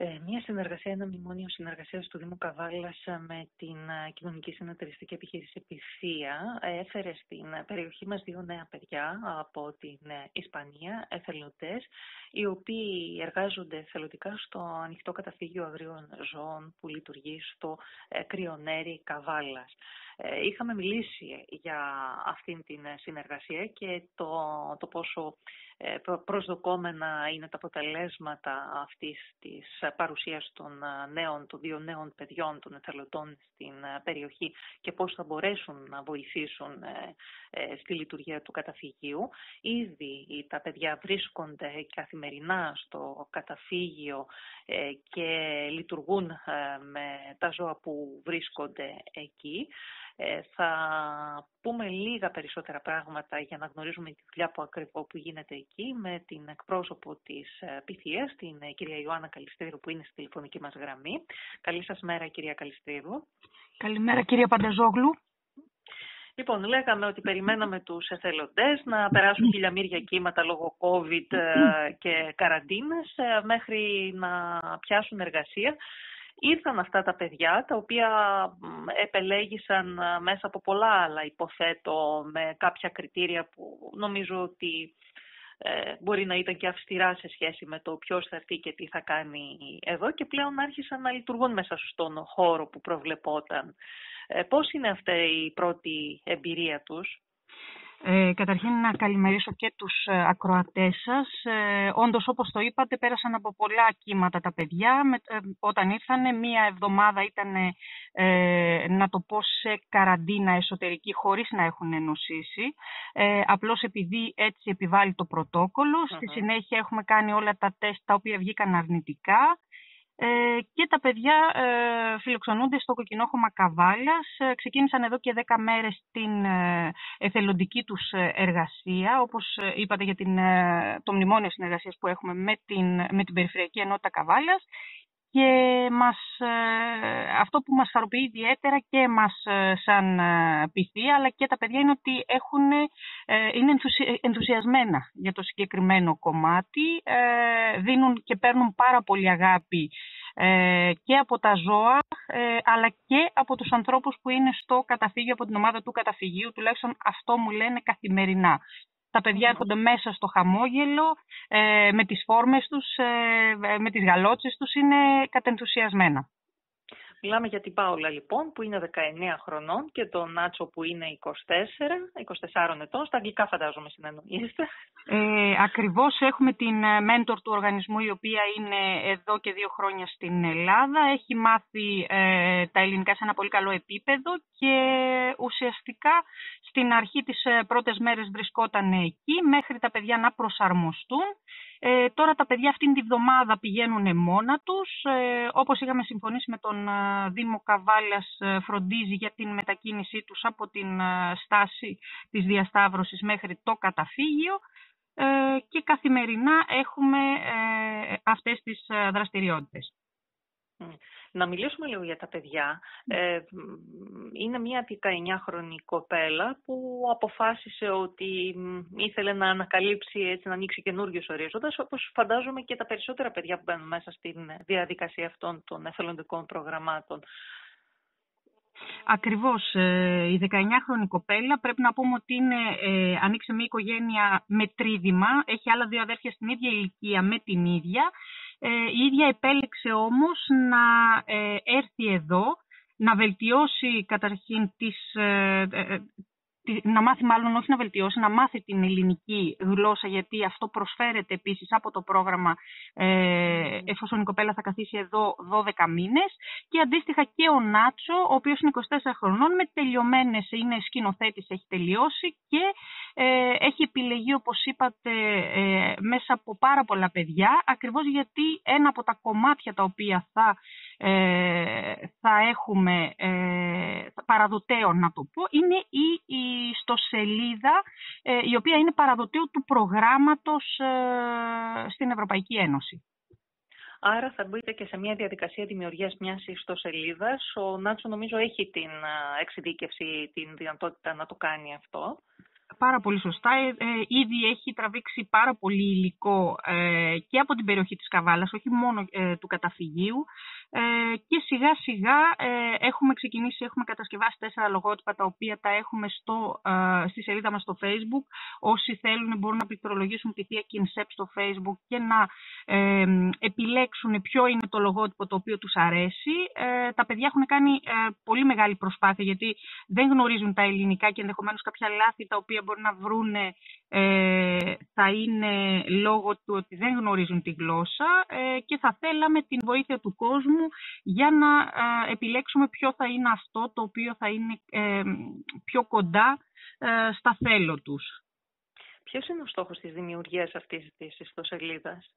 Ε, μια συνεργασία, ένα μνημόνιο συνεργασίας του Δήμου Καβάλας με την ε, κοινωνική συνεταιριστική επιχείρηση Επιθεία έφερε στην περιοχή μας δύο νέα παιδιά από την ε, Ισπανία, εθελοντές, οι οποίοι εργάζονται εθελοντικά στο ανοιχτό καταφύγιο αγρίων ζώων που λειτουργεί στο κρυονέρι Καβάλας. Είχαμε μιλήσει για αυτήν την συνεργασία και το, το πόσο ε, προσδοκόμενα είναι τα αποτελέσματα αυτής της παρουσίας των ε, νέων, των δύο νέων παιδιών, των εθελοντών στην ε, περιοχή και πώς θα μπορέσουν να βοηθήσουν στη λειτουργία του καταφυγίου. Ήδη τα παιδιά βρίσκονται καθημερινά στο καταφύγιο και λειτουργούν με τα ζώα που βρίσκονται εκεί. Ε, θα πούμε λίγα περισσότερα πράγματα για να γνωρίζουμε τη δουλειά που ακριβώς που γίνεται εκεί με την εκπρόσωπο της ε, Πυθίας, την ε, κυρία Ιωάννα Καλιστρίδου που είναι στη τηλεφωνική μας γραμμή. Καλή σας μέρα κυρία Καλιστρίδου. Καλημέρα κυρία Πανταζόγλου. Λοιπόν, λέγαμε ότι περιμέναμε τους εθελοντές να περάσουν χιλιαμύρια κύματα λόγω COVID και καραντίνες μέχρι να πιάσουν εργασία ήρθαν αυτά τα παιδιά τα οποία επελέγησαν ε, μέσα από πολλά άλλα υποθέτω με κάποια κριτήρια που νομίζω ότι ε, μπορεί να ήταν και αυστηρά σε σχέση με το ποιος θα έρθει και τι θα κάνει εδώ και πλέον άρχισαν να λειτουργούν μέσα στον χώρο που προβλεπόταν. Ε, πώς είναι αυτή η πρώτη εμπειρία τους; Ε, καταρχήν να καλημερίσω και τους ε, ακροατές σας. Ε, όντως όπως το είπατε πέρασαν από πολλά κύματα τα παιδιά. Με, ε, όταν ήρθαν μία εβδομάδα ήταν ε, να το πω σε καραντίνα εσωτερική χωρίς να έχουν ενωσήσει. Ε, απλώς επειδή έτσι επιβάλλει το πρωτοκολλο Στη συνέχεια έχουμε κάνει όλα τα τεστ τα οποία βγήκαν αρνητικά. Ε, και τα παιδιά ε, φιλοξενούνται στο κοκκινόχωμα Καβάλας. Ε, ξεκίνησαν εδώ και 10 μέρες την ε, εθελοντική τους εργασία, όπως είπατε για την, το μνημόνιο συνεργασίας που έχουμε με την, με την Περιφερειακή Ενότητα Καβάλας και μας, αυτό που μας χαροποιεί ιδιαίτερα και εμάς σαν πυθία αλλά και τα παιδιά είναι ότι έχουν, είναι ενθουσιασμένα για το συγκεκριμένο κομμάτι, δίνουν και παίρνουν πάρα πολύ αγάπη ε, και από τα ζώα ε, αλλά και από τους ανθρώπους που είναι στο καταφύγιο, από την ομάδα του καταφυγίου, τουλάχιστον αυτό μου λένε καθημερινά. Τα παιδιά έρχονται μέσα στο χαμόγελο, ε, με τις φόρμες τους, με τις γαλότσες τους, είναι κατενθουσιασμένα. Μιλάμε για την Πάολα λοιπόν που είναι 19 χρονών και τον Νάτσο που είναι 24, 24 ετών. Στα αγγλικά φαντάζομαι συνεννοείστε. Ε, ακριβώς έχουμε την ε, μέντορ του οργανισμού η οποία είναι εδώ και δύο χρόνια στην Ελλάδα. Έχει μάθει ε, τα ελληνικά σε ένα πολύ καλό επίπεδο και ουσιαστικά στην αρχή τις ε, πρώτες μέρες βρισκόταν εκεί μέχρι τα παιδιά να προσαρμοστούν ε, τώρα τα παιδιά αυτήν τη βδομάδα πηγαίνουν μόνα τους. Ε, όπως είχαμε συμφωνήσει με τον ε, Δήμο Καβάλας, ε, φροντίζει για την μετακίνησή τους από την στάση της διασταύρωσης μέχρι το καταφύγιο και καθημερινά έχουμε αυτές τις δραστηριότητες. Να μιλήσουμε λίγο για τα παιδιά. Ε, είναι μια 19χρονη κοπέλα που αποφάσισε ότι ήθελε να ανακαλύψει, έτσι, να ανοίξει καινούριο ορίζοντας, όπως φαντάζομαι και τα περισσότερα παιδιά που μπαίνουν μέσα στην διαδικασία αυτών των εθελοντικών προγραμμάτων. Ακριβώς. Ε, η 19χρονη κοπέλα πρέπει να πούμε ότι είναι, ε, ανοίξει μια οικογένεια με τρίδημα. Έχει άλλα δύο αδέρφια στην ίδια ηλικία με την ίδια. Ε, η ίδια επέλεξε όμως να ε, έρθει εδώ, να βελτιώσει καταρχήν τις, ε, να μάθει μάλλον όχι να βελτιώσει, να μάθει την ελληνική γλώσσα γιατί αυτό προσφέρεται επίσης από το πρόγραμμα ε, εφόσον η κοπέλα θα καθίσει εδώ 12 μήνες. Και αντίστοιχα και ο Νάτσο ο οποίος είναι 24 χρονών με τελειωμένες, είναι σκηνοθέτης, έχει τελειώσει και ε, έχει επιλεγεί όπως είπατε ε, μέσα από πάρα πολλά παιδιά ακριβώς γιατί ένα από τα κομμάτια τα οποία θα ε, θα έχουμε ε, παραδοτέων να το πω, είναι η, η ιστοσελίδα ε, η οποία είναι παραδοτέο του προγράμματος ε, στην Ευρωπαϊκή Ένωση. Άρα θα μπείτε και σε μια διαδικασία δημιουργίας μιας ιστοσελίδας. Ο Νάτσο νομίζω έχει την εξειδίκευση, την δυνατότητα να το κάνει αυτό. Πάρα πολύ σωστά. Ε, ε, ήδη έχει τραβήξει πάρα πολύ υλικό ε, και από την περιοχή της Καβάλας, όχι μόνο του καταφυγίου. και σιγά σιγά έχουμε ξεκινήσει, έχουμε κατασκευάσει τέσσερα λογότυπα τα οποία τα έχουμε στο, στη σελίδα μας στο Facebook. Όσοι θέλουν μπορούν να πληκτρολογήσουν τη Θεία Κινσέπ στο Facebook και να επιλέξουν ποιο είναι το λογότυπο το οποίο τους αρέσει. τα παιδιά έχουν κάνει πολύ μεγάλη προσπάθεια γιατί δεν γνωρίζουν τα ελληνικά και ενδεχομένως κάποια λάθη τα οποία μπορεί να βρούνε ε, θα είναι λόγω του ότι δεν γνωρίζουν τη γλώσσα ε, και θα θέλαμε την βοήθεια του κόσμου για να ε, επιλέξουμε ποιο θα είναι αυτό το οποίο θα είναι ε, πιο κοντά στα θέλω τους. Ποιος είναι ο στόχος της δημιουργίας αυτής της ιστοσελίδας;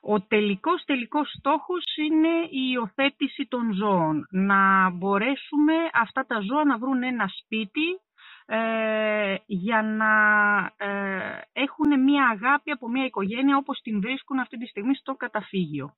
Ο τελικός τελικός στόχος είναι η υιοθέτηση των ζώων. Να μπορέσουμε αυτά τα ζώα να βρουν ένα σπίτι ε, για να ε, έχουν μία αγάπη από μία οικογένεια όπως την βρίσκουν αυτή τη στιγμή στο καταφυγιο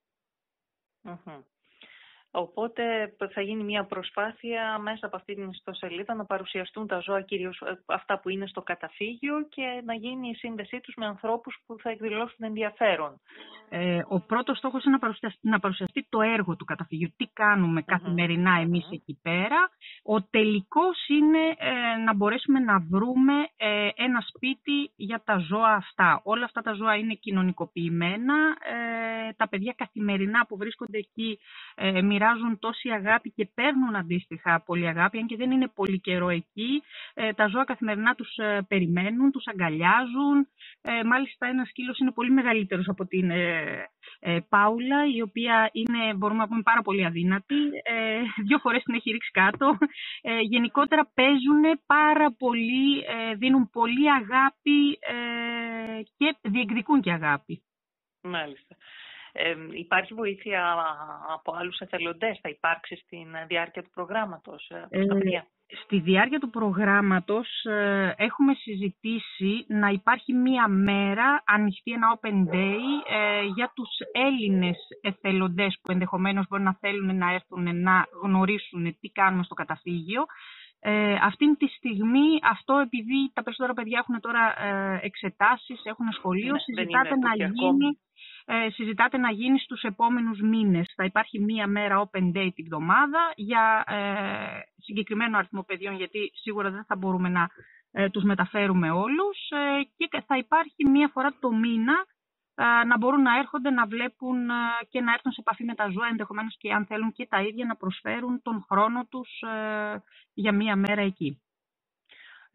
Οπότε θα γίνει μια προσπάθεια μέσα από αυτή την ιστοσελίδα να παρουσιαστούν τα ζώα, κυρίως ε, αυτά που είναι στο καταφύγιο και να γίνει η σύνδεσή τους με ανθρώπους που θα εκδηλώσουν ενδιαφέρον. Ε, ο πρώτος στόχος είναι να παρουσιαστεί, το έργο του καταφυγίου. Τι κάνουμε καθημερινά εμείς εκεί πέρα. Ο τελικός είναι ε, να μπορέσουμε να βρούμε ε, ένα σπίτι για τα ζώα αυτά. Όλα αυτά τα ζώα είναι κοινωνικοποιημένα. τα παιδιά καθημερινά που βρίσκονται εκεί μοιράζουν τόση αγάπη και παίρνουν αντίστοιχα πολύ αγάπη, αν και δεν είναι πολύ καιρό εκεί. Ε, τα ζώα καθημερινά τους ε, περιμένουν, τους αγκαλιάζουν. Ε, μάλιστα ένας σκύλος είναι πολύ μεγαλύτερος από την Πάουλα, η οποία είναι, μπορούμε να πούμε, πάρα πολύ αδύνατη. δύο φορές την έχει ρίξει κάτω. γενικότερα παίζουν πάρα πολύ, δίνουν πολύ αγάπη και διεκδικούν και αγάπη. Μάλιστα υπάρχει βοήθεια από άλλους εθελοντές, θα υπάρξει στην διάρκεια του προγράμματος, ε, ε Στη διάρκεια του προγράμματος ε, έχουμε συζητήσει να υπάρχει μία μέρα ανοιχτή ένα open day ε, για τους Έλληνες εθελοντές που ενδεχομένως μπορεί να θέλουν να έρθουν να γνωρίσουν τι κάνουμε στο καταφύγιο. Ε, αυτή τη στιγμή, αυτό επειδή τα περισσότερα παιδιά έχουν τώρα ε, εξετάσεις, έχουν σχολείο, ναι, συζητάτε να γίνει ε, συζητάτε να γίνει στους επόμενους μήνες. Θα υπάρχει μία μέρα open day την εβδομάδα για ε, συγκεκριμένο αριθμό παιδιών, γιατί σίγουρα δεν θα μπορούμε να ε, τους μεταφέρουμε όλους ε, και θα υπάρχει μία φορά το μήνα ε, να μπορούν να έρχονται να βλέπουν και να έρθουν σε επαφή με τα ζώα, ενδεχομένως και αν θέλουν και τα ίδια να προσφέρουν τον χρόνο τους για μία μέρα εκεί.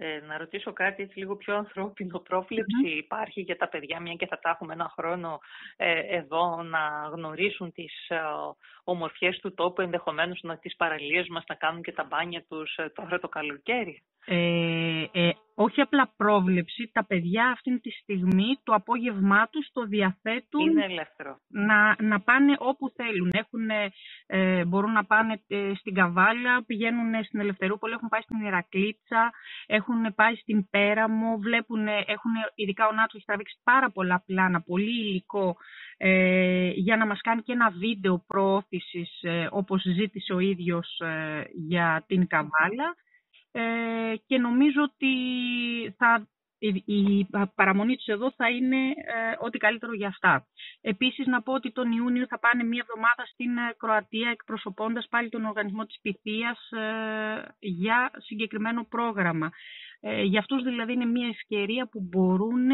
Ε, να ρωτήσω κάτι έτσι λίγο πιο ανθρώπινο. Πρόβλεψη υπάρχει για τα παιδιά, μια και θα τα έχουμε ένα χρόνο ε, εδώ, να γνωρίσουν τις ε, ομορφιές του τόπου, ενδεχομένως να τις παραλίες μας να κάνουν και τα μπάνια τους ε, τώρα το καλοκαίρι; Ε, ε, όχι απλά πρόβλεψη, τα παιδιά αυτή τη στιγμή το απόγευμά τους το διαθέτουν Είναι ελεύθερο. Να, να πάνε όπου θέλουν. Έχουν, ε, μπορούν να πάνε ε, στην Καβάλα, πηγαίνουν στην Ελευθερούπολη, έχουν πάει στην Ηρακλήτσα, έχουν πάει στην Πέραμο, βλέπουν, έχουν, ειδικά ο Νάτσο έχει τραβήξει πάρα πολλά πλάνα, πολύ υλικό ε, για να μας κάνει και ένα βίντεο προώθησης ε, όπως ζήτησε ο ίδιος για την Καβάλα ε, και νομίζω ότι θα, η, παραμονή τους εδώ θα είναι ε, ό,τι καλύτερο για αυτά. Επίσης να πω ότι τον Ιούνιο θα πάνε μία εβδομάδα στην ε, Κροατία εκπροσωπώντας πάλι τον Οργανισμό της Πυθίας για συγκεκριμένο πρόγραμμα. για αυτούς δηλαδή είναι μια ευκαιρία που μπορούν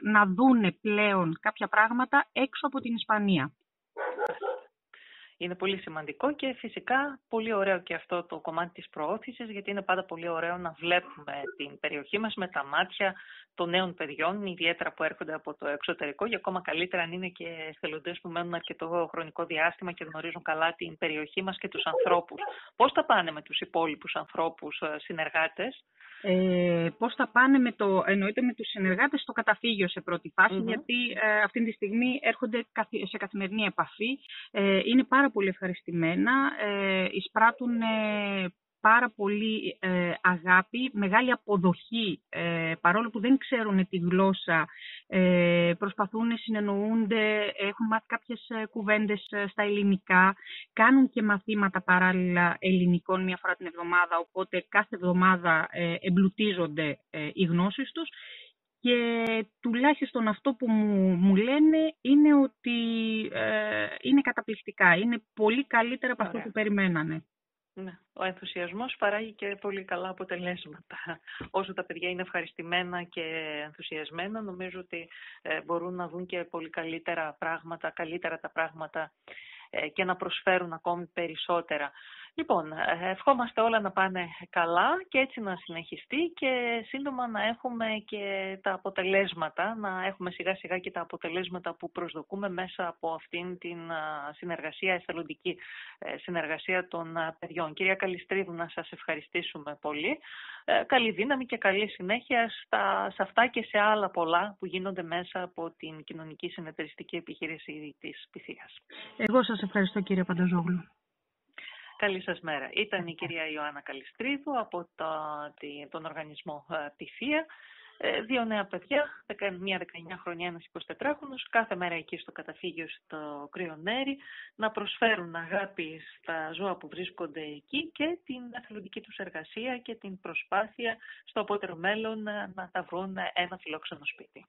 να δούνε πλέον κάποια πράγματα έξω από την Ισπανία είναι πολύ σημαντικό και φυσικά πολύ ωραίο και αυτό το κομμάτι της προώθησης γιατί είναι πάντα πολύ ωραίο να βλέπουμε την περιοχή μας με τα μάτια των νέων παιδιών, ιδιαίτερα που έρχονται από το εξωτερικό και ακόμα καλύτερα αν είναι και εθελοντές που μένουν αρκετό χρονικό διάστημα και γνωρίζουν καλά την περιοχή μας και τους ανθρώπους. Πώς θα πάνε με τους υπόλοιπους ανθρώπους ε, συνεργάτες; Ε, πώς θα πάνε με το, εννοείται με τους συνεργάτες στο καταφύγιο σε πρώτη γιατί ε, αυτή τη στιγμή έρχονται σε καθημερινή επαφή. Ε, είναι πάρα πολύ ευχαριστημένα, ε, εισπράττουν πάρα πολύ ε, αγάπη, μεγάλη αποδοχή, ε, παρόλο που δεν ξέρουν τη γλώσσα, ε, προσπαθούν, συνεννοούνται, έχουν μάθει κάποιες κουβέντες στα ελληνικά, κάνουν και μαθήματα παράλληλα ελληνικών μία φορά την εβδομάδα, οπότε κάθε εβδομάδα εμπλουτίζονται οι γνώσεις τους και τουλάχιστον αυτό που μου, μου λένε είναι ότι ε, είναι καταπληκτικά. Είναι πολύ καλύτερα από αυτό που περιμένανε. Ναι. Ο ενθουσιασμός παράγει και πολύ καλά αποτελέσματα. Όσο τα παιδιά είναι ευχαριστημένα και ενθουσιασμένα, νομίζω ότι ε, μπορούν να δουν και πολύ καλύτερα πράγματα, καλύτερα τα πράγματα ε, και να προσφέρουν ακόμη περισσότερα. Λοιπόν, ε, ευχόμαστε όλα να πάνε καλά και έτσι να συνεχιστεί και σύντομα να έχουμε και τα αποτελέσματα, να έχουμε σιγά σιγά και τα αποτελέσματα που προσδοκούμε μέσα από αυτήν την συνεργασία, εθελοντική ε, συνεργασία των παιδιών. Κυρία Καλιστρίδου, να σας ευχαριστήσουμε πολύ. Καλή δύναμη και καλή συνέχεια στα, σε αυτά και σε άλλα πολλά που γίνονται μέσα από την κοινωνική συνεταιριστική επιχείρηση της Πυθίας. Εγώ σας ευχαριστώ κύριε Πανταζόγλου. Καλή σας μέρα. Ήταν η κυρία Ιωάννα Καλιστρίδου από το, τον οργανισμό ε, Πυθία. Ε, δύο νέα παιδιά, μία 19 χρονιά, ένας 24χρονος, κάθε μέρα εκεί στο καταφύγιο στο Κρυονέρι, να προσφέρουν αγάπη στα ζώα που βρίσκονται εκεί και την εθελοντική τους εργασία και την προσπάθεια στο απότερο μέλλον να τα βρουν ένα φιλόξενο σπίτι.